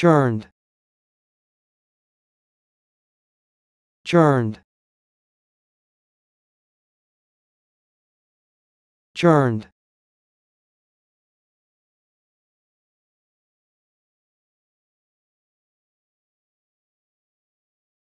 churned. Churned. Churned.